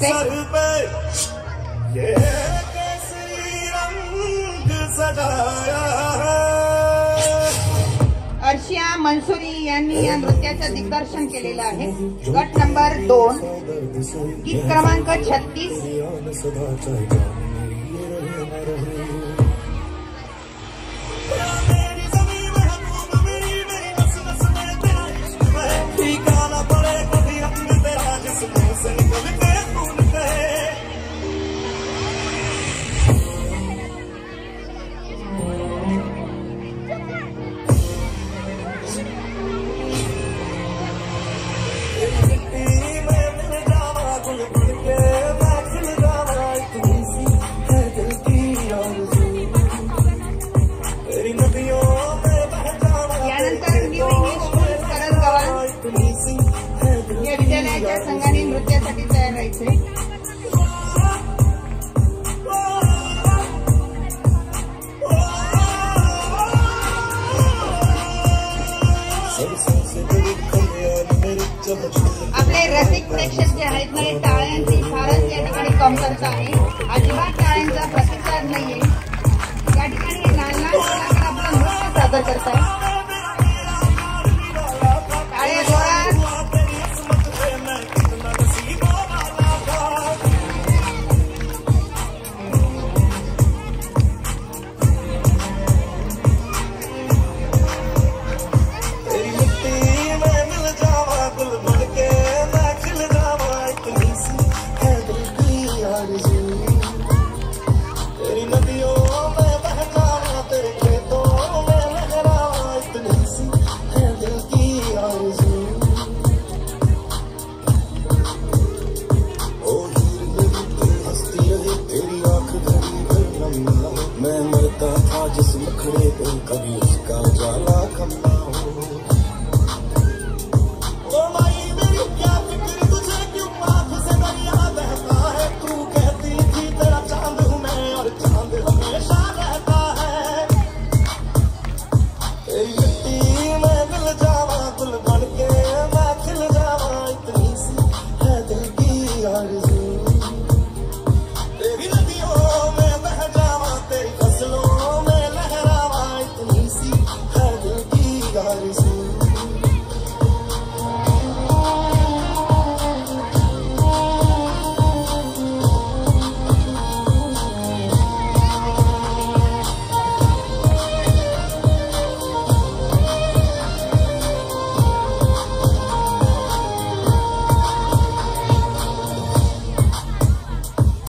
Sir पे ये रंग सजाया अर्शिया मनसुरी यांनी या नृत्याचं दिग्दर्शन केलेलं आहे. गट नंबर दोन. गीत क्रमांक छत्तीस. या विद्यालयाच्या संघाने रसिक प्रेक्षक जे आहेत हे टाळ्यांची फारच या ठिकाणी कमतरता आहे. आज जिसम खड़े तुम कभी उसका